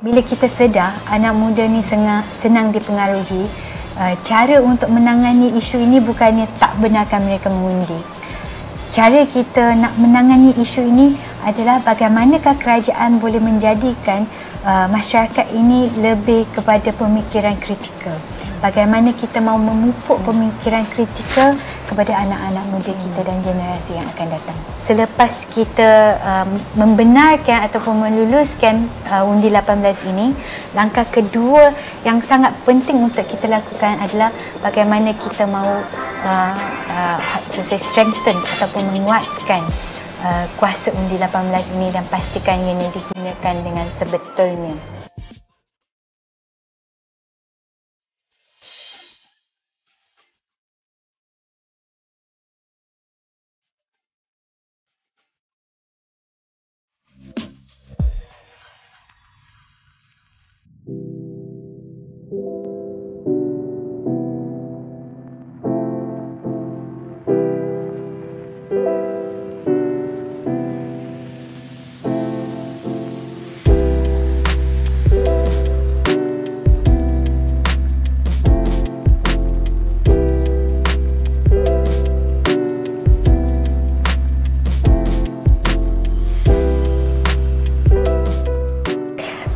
bila kita sedar anak muda ni senang, senang dipengaruhi, uh, cara untuk menangani isu ini bukannya tak benarkan mereka mengundi. Cara kita nak menangani isu ini adalah bagaimanakah kerajaan boleh menjadikan uh, masyarakat ini lebih kepada pemikiran kritikal bagaimana kita mau memupuk pemikiran kritikal kepada anak-anak muda kita dan generasi yang akan datang. Selepas kita um, membenarkan ataupun meluluskan uh, undi 18 ini, langkah kedua yang sangat penting untuk kita lakukan adalah bagaimana kita mau uh, uh, to say strengthen ataupun menguatkan uh, kuasa undi 18 ini dan pastikan ia digunakan dengan sebetulnya.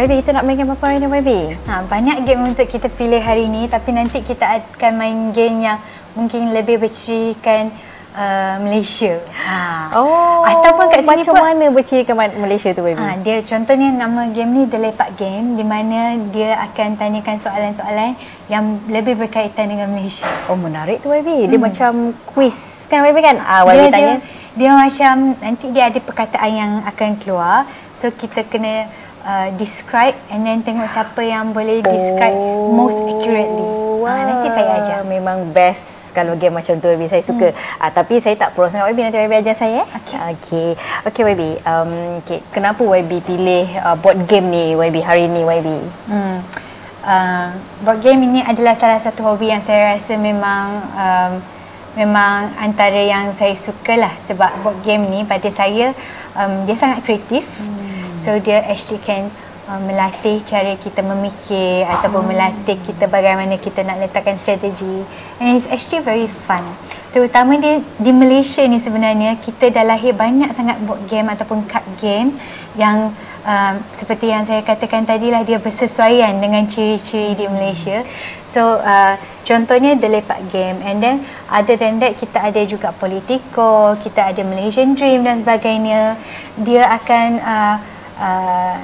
YB, kita nak main game apa hari ni YB? Ha, banyak game untuk kita pilih hari ni tapi nanti kita akan main game yang mungkin lebih bercirikan uh, Malaysia. Ha. Oh, ataupun kat sini macam pun, mana bercirikan Malaysia tu YB? Ha, dia contohnya nama game ni The Lepak Game di mana dia akan tanyakan soalan-soalan yang lebih berkaitan dengan Malaysia. Oh, menarik tu YB. Dia hmm. macam quiz kan YB kan? Ah, YB dia, tanya. Dia, dia macam nanti dia ada perkataan yang akan keluar. So kita kena uh, describe and then tengok siapa yang boleh describe oh. most accurately. Wow. Uh, nanti saya ajar. Memang best kalau game macam tu Baby. Saya suka. Hmm. Uh, tapi saya tak pro sangat Baby. Nanti Baby ajar saya. Okey. Okey. Okey Baby. Um, okay. Kenapa Baby pilih uh, board game ni Baby hari ni Baby? Hmm. Uh, board game ini adalah salah satu hobi yang saya rasa memang um, memang antara yang saya suka lah sebab board game ni pada saya um, dia sangat kreatif. Hmm. So dia actually can uh, melatih cara kita memikir ataupun melatih kita bagaimana kita nak letakkan strategi. And it's actually very fun. Terutama di, di Malaysia ni sebenarnya kita dah lahir banyak sangat board game ataupun card game yang um, seperti yang saya katakan tadi lah dia bersesuaian dengan ciri-ciri di Malaysia. So uh, contohnya the lepak game and then other than that kita ada juga politiko, kita ada Malaysian Dream dan sebagainya. Dia akan uh, uh,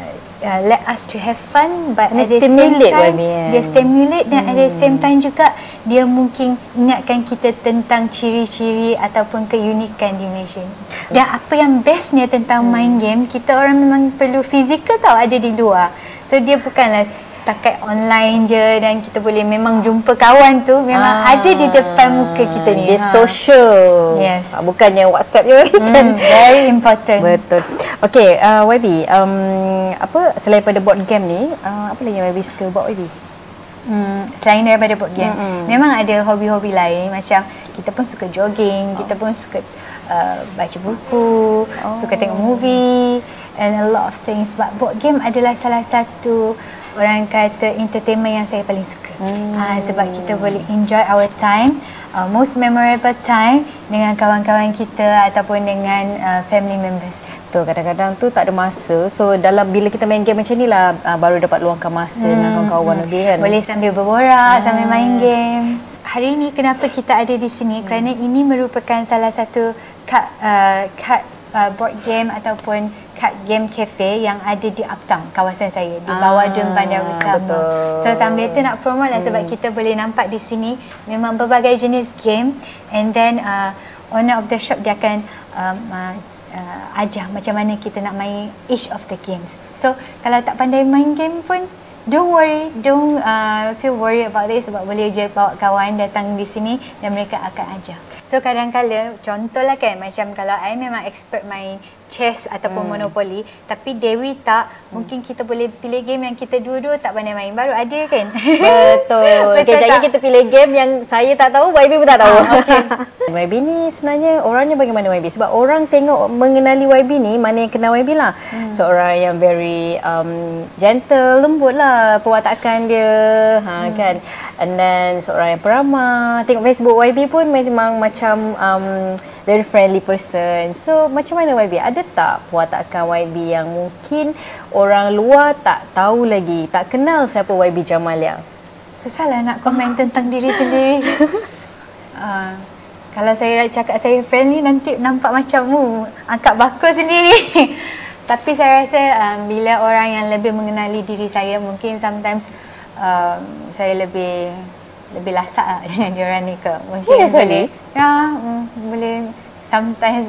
uh, let us to have fun but at the same time yeah. dia stimulate dan hmm. at the same time juga dia mungkin ingatkan kita tentang ciri-ciri ataupun keunikan di Malaysia dan apa yang bestnya tentang hmm. main game kita orang memang perlu fizikal tau ada di luar so dia bukanlah setakat online je dan kita boleh memang jumpa kawan tu memang ah, ada di depan muka kita ni. Dia ha. social. Yes. Ah, bukannya WhatsApp je kan. Mm, very important. Betul. Okay, uh, YB, um, apa selain pada board game ni, uh, apa lagi yang YB suka buat YB? Hmm, selain daripada board game, mm-hmm. memang ada hobi-hobi lain macam kita pun suka jogging, oh. kita pun suka uh, baca buku, oh. suka tengok movie and a lot of things. But board game adalah salah satu orang kata entertainment yang saya paling suka. Hmm. Ha, sebab kita boleh enjoy our time, uh, most memorable time dengan kawan-kawan kita ataupun dengan uh, family members. Tu kadang-kadang tu tak ada masa. So dalam bila kita main game macam ni lah uh, baru dapat luangkan masa hmm. dengan kawan-kawan hmm. kan. Boleh sambil berborak, hmm. sambil main game. Hari ini kenapa kita ada di sini? Hmm. Kerana ini merupakan salah satu card, uh, card uh, board game ataupun card game cafe yang ada di Uptown kawasan saya di bawah ah, Dun Bandar Utama. So sambil tu nak promote lah hmm. sebab kita boleh nampak di sini memang berbagai jenis game and then uh, owner of the shop dia akan um, uh, uh, ajar macam mana kita nak main each of the games. So kalau tak pandai main game pun don't worry, don't uh, feel worried about this sebab boleh je bawa kawan datang di sini dan mereka akan ajar. So kadang-kadang contohlah kan macam kalau I memang expert main chess ataupun hmm. monopoli tapi Dewi tak. Hmm. mungkin kita boleh pilih game yang kita dua-dua tak pandai main baru ada kan? Betul. Okay, jadi kita pilih game yang saya tak tahu YB pun tak tahu. Ah, okay. YB ni sebenarnya orangnya bagaimana YB? Sebab orang tengok mengenali YB ni mana yang kenal YB lah. Hmm. seorang yang very um, gentle lembut lah. Perwatakan dia ha, hmm. kan? And then seorang yang peramah. Tengok Facebook YB pun memang macam um, very friendly person. So macam mana YB? Ada tak perwatakan YB yang mungkin orang luar tak tahu lagi, tak kenal siapa YB Jamalia? Susahlah nak komen tentang diri sendiri. uh, kalau saya cakap saya friendly nanti nampak macam mu angkat bakul sendiri. Tapi saya rasa um, bila orang yang lebih mengenali diri saya mungkin sometimes um, saya lebih lebih lasak lah dengan diorang ni ke mungkin Serious boleh ya mm, boleh sometimes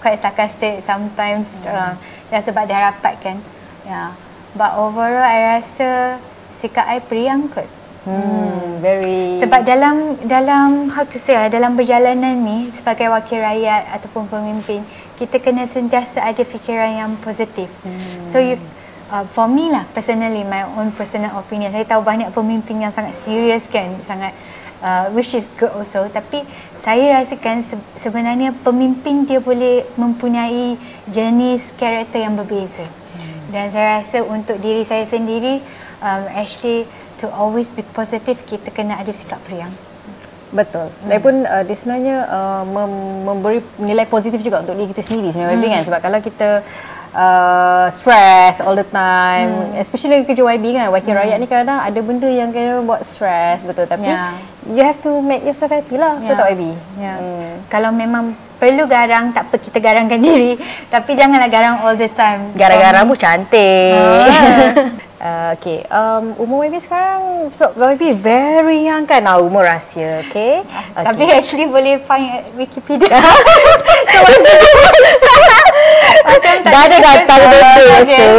quite sarcastic sometimes mm. uh, ya sebab dia rapat kan ya yeah. but overall I rasa sikap I periang kot hmm, hmm. very sebab dalam dalam how to say lah, dalam perjalanan ni sebagai wakil rakyat ataupun pemimpin kita kena sentiasa ada fikiran yang positif hmm. so you uh, for me lah personally my own personal opinion saya tahu banyak pemimpin yang sangat serius kan sangat uh, which is good also tapi saya rasakan se- sebenarnya pemimpin dia boleh mempunyai jenis karakter yang berbeza hmm. dan saya rasa untuk diri saya sendiri um, actually to always be positive kita kena ada sikap periang Betul. Hmm. Lagipun uh, dia sebenarnya uh, mem- memberi nilai positif juga untuk diri kita sendiri sebenarnya hmm. kan sebab kalau kita uh, stress all the time hmm. especially kerja YB kan wakil hmm. rakyat ni kadang ada benda yang kena buat stress betul tapi yeah. you have to make yourself happy lah yeah. betul tak YB yeah. hmm. kalau memang perlu garang tak apa kita garangkan diri tapi janganlah garang all the time garang-garang pun cantik Uh, okay, um, umur YB sekarang, so YB very young kan? Nah, umur rahsia, okay? okay. Tapi actually boleh find Wikipedia. so, Macam tak Dah ada datang bebas tu.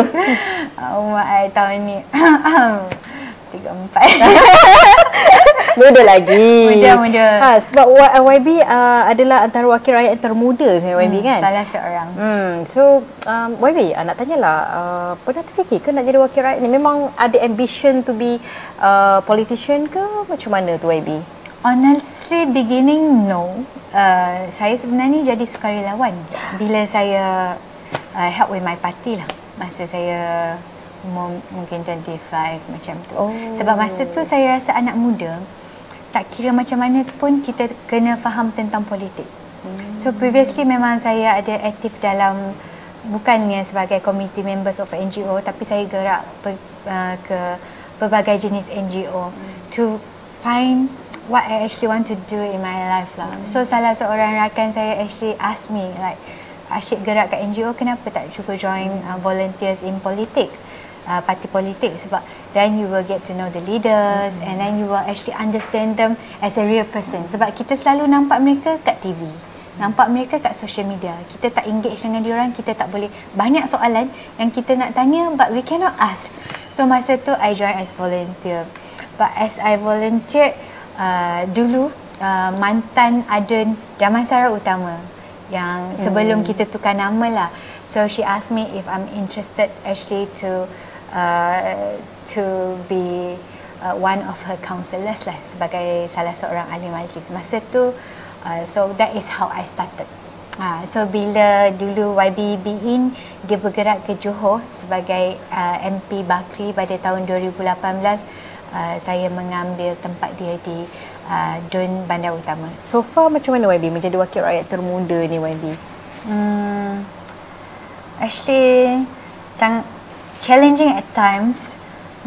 Umur I tahun ni Tiga empat. Muda lagi. Muda, muda. Ha, Sebab YB uh, adalah antara wakil rakyat yang termuda sebenarnya YB hmm, kan? Salah seorang. Hmm, So um, YB uh, nak tanyalah uh, Pernah terfikir ke nak jadi wakil rakyat ni? Memang ada ambition to be uh, politician ke Macam mana tu YB Honestly, beginning no. Uh, saya sebenarnya jadi sukarelawan bila saya uh, help with my party lah. Masa saya umur mungkin 25 macam tu. Oh. Sebab masa tu saya rasa anak muda, tak kira macam mana pun kita kena faham tentang politik. Hmm. So previously memang saya ada aktif dalam bukannya sebagai committee members of NGO tapi saya gerak per, uh, ke berbagai jenis NGO hmm. to find what I actually want to do in my life lah. Mm. So salah seorang rakan saya actually ask me like asyik gerak kat NGO kenapa tak cuba join uh, volunteers in politik uh, parti politik? Sebab then you will get to know the leaders mm. and then you will actually understand them as a real person. Sebab kita selalu nampak mereka kat TV nampak mereka kat social media. Kita tak engage dengan diorang kita tak boleh. Banyak soalan yang kita nak tanya but we cannot ask. So masa tu I join as volunteer. But as I volunteered uh, dulu uh, mantan adun Damansara Utama yang sebelum hmm. kita tukar nama lah. So she asked me if I'm interested actually to uh, to be uh, one of her counsellors lah sebagai salah seorang ahli majlis. Masa tu uh, so that is how I started. Uh, so bila dulu YB in dia bergerak ke Johor sebagai uh, MP Bakri pada tahun 2018 uh, saya mengambil tempat dia di uh, Dun Bandar Utama. So far macam mana YB menjadi wakil rakyat termuda ni YB? Hmm, actually sangat challenging at times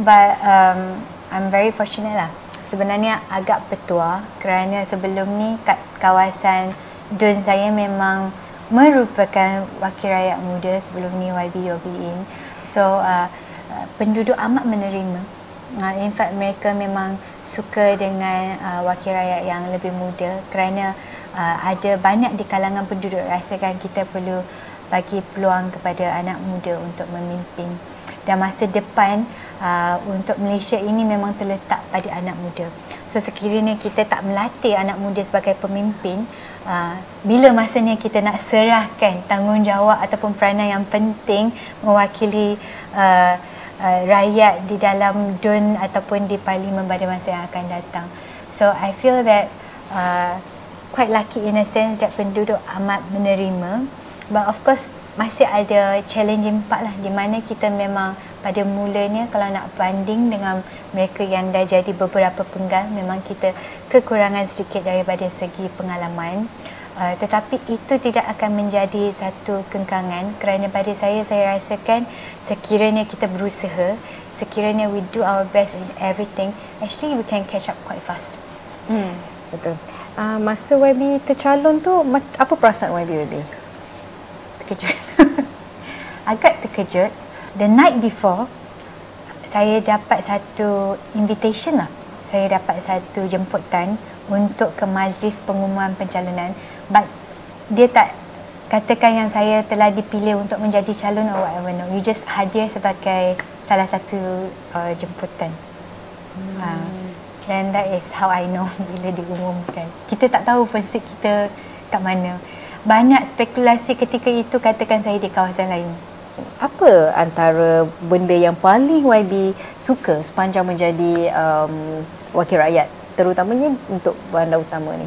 but um, I'm very fortunate lah. Sebenarnya agak petua kerana sebelum ni kat kawasan Dun saya memang merupakan wakil rakyat muda sebelum ni YB Yobiin. So uh, uh, penduduk amat menerima uh, in fact mereka memang suka dengan uh, wakil rakyat yang lebih muda kerana uh, ada banyak di kalangan penduduk rasakan kita perlu bagi peluang kepada anak muda untuk memimpin. Dan masa depan uh, untuk Malaysia ini memang terletak pada anak muda. So sekiranya kita tak melatih anak muda sebagai pemimpin uh, bila masanya kita nak serahkan tanggungjawab ataupun peranan yang penting mewakili uh, uh, rakyat di dalam DUN ataupun di parlimen pada masa yang akan datang. So I feel that uh, quite lucky in a sense that penduduk amat menerima but of course masih ada challenging part lah di mana kita memang pada mulanya kalau nak banding dengan mereka yang dah jadi beberapa penggal memang kita kekurangan sedikit daripada segi pengalaman uh, tetapi itu tidak akan menjadi satu kengkangan kerana pada saya saya rasakan sekiranya kita berusaha sekiranya we do our best in everything actually we can catch up quite fast. Hmm, betul. Uh, masa YB tercalon tu apa perasaan YB YB? terkejut. Agak terkejut. The night before saya dapat satu invitation lah. Saya dapat satu jemputan untuk ke majlis pengumuman pencalonan. But dia tak katakan yang saya telah dipilih untuk menjadi calon or whatever no. You just hadir sebagai salah satu uh, jemputan. Hmm. uh, and that is how I know bila diumumkan. Kita tak tahu pun kita kat mana. Banyak spekulasi ketika itu katakan saya di kawasan lain. Apa antara benda yang paling YB suka sepanjang menjadi um, wakil rakyat terutamanya untuk bandar utama ni?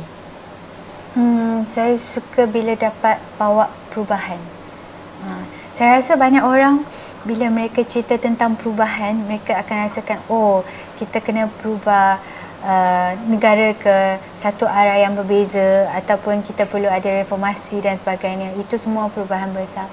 Hmm, saya suka bila dapat bawa perubahan. Ha, saya rasa banyak orang bila mereka cerita tentang perubahan, mereka akan rasakan oh, kita kena berubah uh, negara ke satu arah yang berbeza ataupun kita perlu ada reformasi dan sebagainya. Itu semua perubahan besar.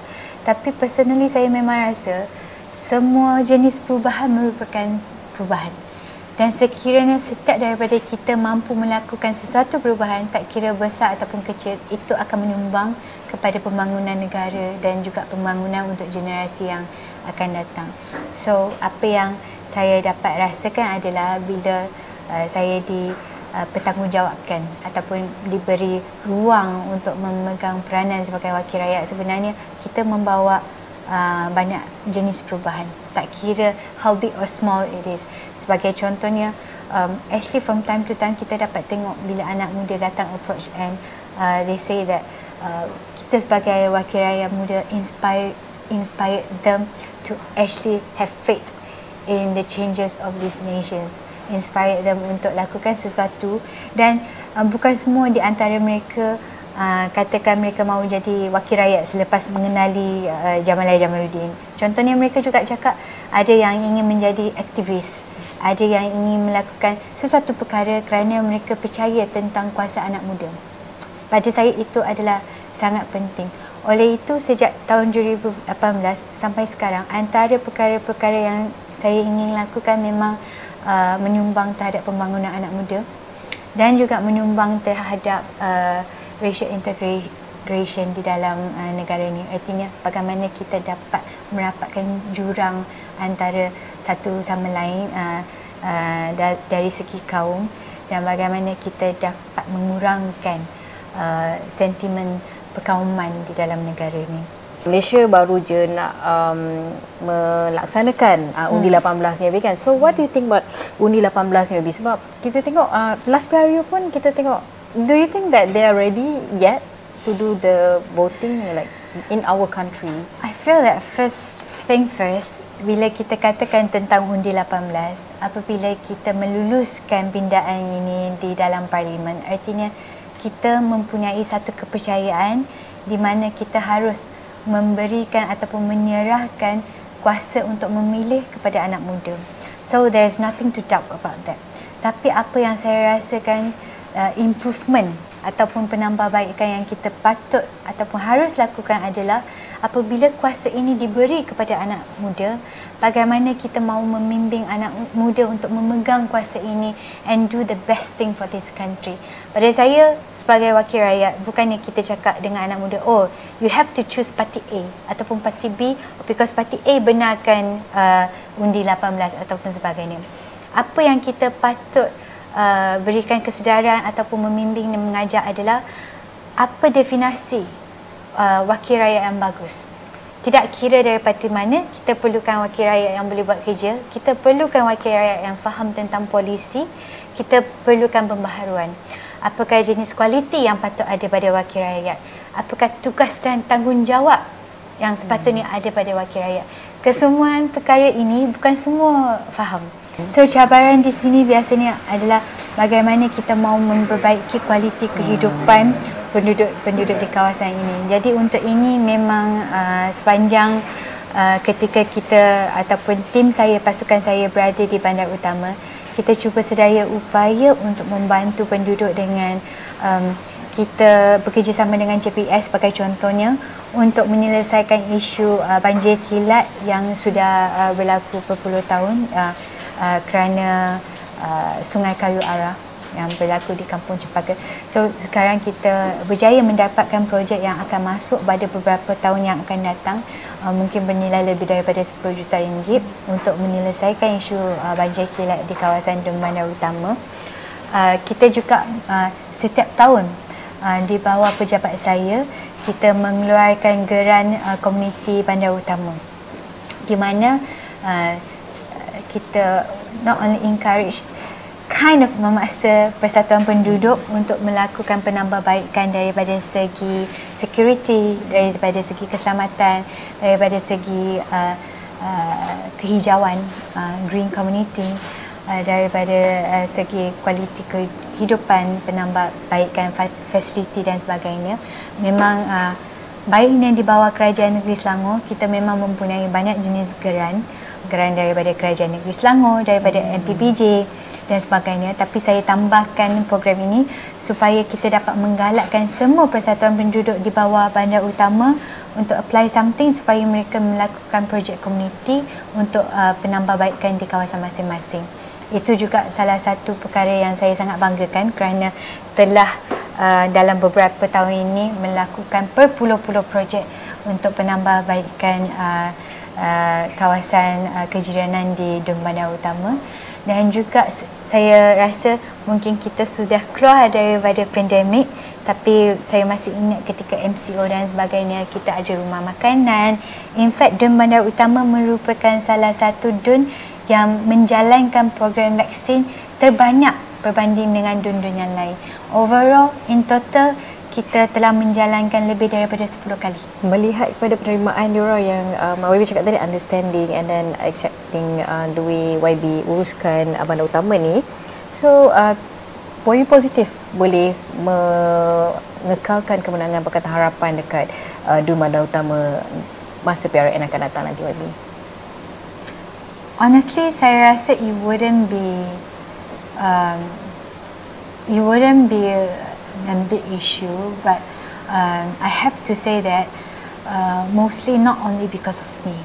Tapi personally saya memang rasa semua jenis perubahan merupakan perubahan. Dan sekiranya setiap daripada kita mampu melakukan sesuatu perubahan tak kira besar ataupun kecil, itu akan menyumbang kepada pembangunan negara dan juga pembangunan untuk generasi yang akan datang. So, apa yang saya dapat rasakan adalah bila uh, saya di uh, bertanggungjawabkan ataupun diberi ruang untuk memegang peranan sebagai wakil rakyat sebenarnya kita membawa uh, banyak jenis perubahan. Tak kira how big or small it is. Sebagai contohnya um, actually from time to time kita dapat tengok bila anak muda datang approach and uh, they say that uh, kita sebagai wakil rakyat muda inspire inspire them to actually have faith in the changes of these nations. Inspire them untuk lakukan sesuatu dan uh, bukan semua di antara mereka uh, katakan mereka mahu jadi wakil rakyat selepas mengenali uh, Jamalai Jamaluddin. Contohnya mereka juga cakap ada yang ingin menjadi aktivis, ada yang ingin melakukan sesuatu perkara kerana mereka percaya tentang kuasa anak muda. Pada saya itu adalah sangat penting. Oleh itu sejak tahun 2018 sampai sekarang antara perkara-perkara yang saya ingin lakukan memang uh, menyumbang terhadap pembangunan anak muda dan juga menyumbang terhadap uh, racial integration di dalam uh, negara ini. Artinya bagaimana kita dapat merapatkan jurang antara satu sama lain uh, uh, dari segi kaum dan bagaimana kita dapat mengurangkan uh, sentimen perkauman di dalam negara ini. Malaysia baru je nak um, melaksanakan uh, undi hmm. 18 ni kan. So what do you think about undi 18 ni Sebab kita tengok uh, last PRU pun kita tengok do you think that they are ready yet to do the voting like in our country? I feel that first thing first bila kita katakan tentang undi 18 apabila kita meluluskan pindaan ini di dalam parlimen artinya kita mempunyai satu kepercayaan di mana kita harus memberikan ataupun menyerahkan kuasa untuk memilih kepada anak muda. So there's nothing to doubt about that. Tapi apa yang saya rasakan uh, improvement ataupun penambahbaikan yang kita patut ataupun harus lakukan adalah apabila kuasa ini diberi kepada anak muda bagaimana kita mahu membimbing anak muda untuk memegang kuasa ini and do the best thing for this country. Pada saya sebagai wakil rakyat bukannya kita cakap dengan anak muda oh you have to choose parti A ataupun parti B because parti A benarkan uh, undi 18 ataupun sebagainya. Apa yang kita patut uh, berikan kesedaran ataupun membimbing dan mengajar adalah apa definasi uh, wakil rakyat yang bagus. Tidak kira dari parti mana, kita perlukan wakil rakyat yang boleh buat kerja. Kita perlukan wakil rakyat yang faham tentang polisi. Kita perlukan pembaharuan. apakah jenis kualiti yang patut ada pada wakil rakyat apakah tugas dan tanggungjawab yang sepatutnya ada pada wakil rakyat kesemuan perkara ini bukan semua faham so cabaran di sini biasanya adalah bagaimana kita mau memperbaiki kualiti kehidupan penduduk-penduduk di kawasan ini. Jadi untuk ini memang uh, sepanjang uh, ketika kita ataupun tim saya pasukan saya berada di bandar utama kita cuba sedaya upaya untuk membantu penduduk dengan um, kita bekerjasama dengan JPS sebagai contohnya untuk menyelesaikan isu uh, banjir kilat yang sudah uh, berlaku berpuluh tahun uh, uh, kerana uh, Sungai Kayu Arah yang berlaku di Kampung Cempaka. So sekarang kita berjaya mendapatkan projek yang akan masuk pada beberapa tahun yang akan datang uh, mungkin bernilai lebih daripada 10 juta ringgit untuk menyelesaikan isu uh, banjir kilat di kawasan Dembana Utama. Uh, kita juga uh, setiap tahun uh, di bawah pejabat saya kita mengeluarkan geran uh, komuniti bandar utama di mana uh, kita not only encourage kind of memaksa persatuan penduduk untuk melakukan penambahbaikan daripada segi security, daripada segi keselamatan, daripada segi uh, uh, kehijauan, uh, green community, uh, daripada uh, segi kualiti kehidupan, penambahbaikan fasiliti dan sebagainya. Memang uh, baik yang di bawah kerajaan negeri Selangor, kita memang mempunyai banyak jenis geran, geran daripada kerajaan negeri Selangor, daripada MPPJ, dan sebagainya. Tapi saya tambahkan program ini supaya kita dapat menggalakkan semua persatuan penduduk di bawah bandar utama untuk apply something supaya mereka melakukan projek komuniti untuk uh, penambahbaikan di kawasan masing-masing. Itu juga salah satu perkara yang saya sangat banggakan kerana telah uh, dalam beberapa tahun ini melakukan berpuluh-puluh projek untuk penambahbaikan uh, uh, kawasan uh, kejiranan di Dembana Utama. Dan juga saya rasa mungkin kita sudah keluar daripada pandemik tapi saya masih ingat ketika MCO dan sebagainya kita ada rumah makanan. In fact Dun Bandar Utama merupakan salah satu dun yang menjalankan program vaksin terbanyak berbanding dengan dun-dun yang lain. Overall in total kita telah menjalankan lebih daripada 10 kali. Melihat kepada penerimaan diorang yang um, YB cakap tadi understanding and then accepting uh, the way YB uruskan uh, bandar utama ni. So uh, YB positif boleh mengekalkan kemenangan Pakatan Harapan dekat uh, Dua Bandar Utama masa PRN akan datang nanti YB. Honestly, saya rasa it wouldn't be um, it wouldn't be a big issue, but um, I have to say that uh, mostly not only because of me.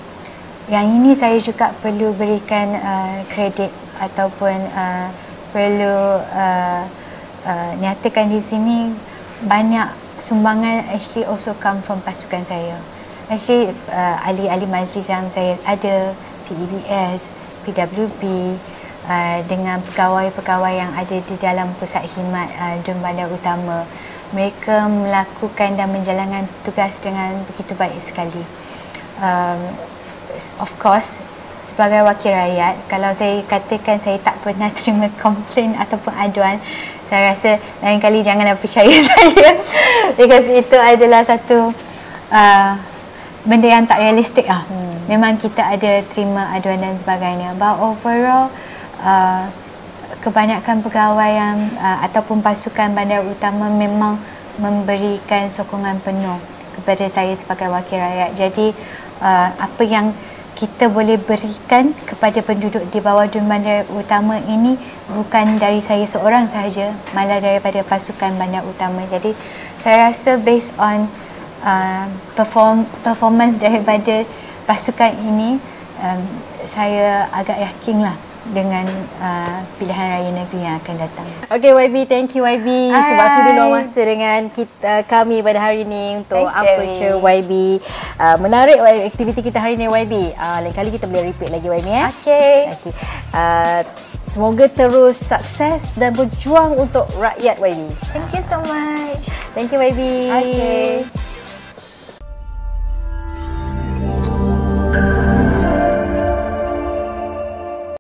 Yang ini saya juga perlu berikan uh, kredit ataupun uh, perlu uh, uh, nyatakan di sini banyak sumbangan actually also come from pasukan saya. Actually uh, ahli-ahli majlis yang saya ada PEBS, PWB, Uh, dengan pegawai-pegawai yang ada di dalam pusat khidmat uh, Dun Bandar Utama. Mereka melakukan dan menjalankan tugas dengan begitu baik sekali. Um, of course, sebagai wakil rakyat, kalau saya katakan saya tak pernah terima komplain ataupun aduan, saya rasa lain kali janganlah percaya saya. Because itu adalah satu uh, benda yang tak realistik lah. Hmm. Memang kita ada terima aduan dan sebagainya. But overall, Uh, kebanyakan pegawai yang uh, ataupun pasukan bandar utama memang memberikan sokongan penuh kepada saya sebagai wakil rakyat. Jadi uh, apa yang kita boleh berikan kepada penduduk di bawah Dun Bandar Utama ini bukan dari saya seorang sahaja, malah daripada pasukan bandar utama. Jadi saya rasa based on uh, perform performance daripada pasukan ini, um, saya agak yakinlah dengan uh, pilihan raya negeri yang akan datang. Okay YB, thank you YB Hai. sebab sudah luang masa dengan kita kami pada hari ini untuk Aperture YB. Uh, menarik aktiviti kita hari ini YB. Uh, lain kali kita boleh repeat lagi YB ya. Okay. okay. Uh, semoga terus sukses dan berjuang untuk rakyat YB. Thank you so much. Thank you YB. Okay.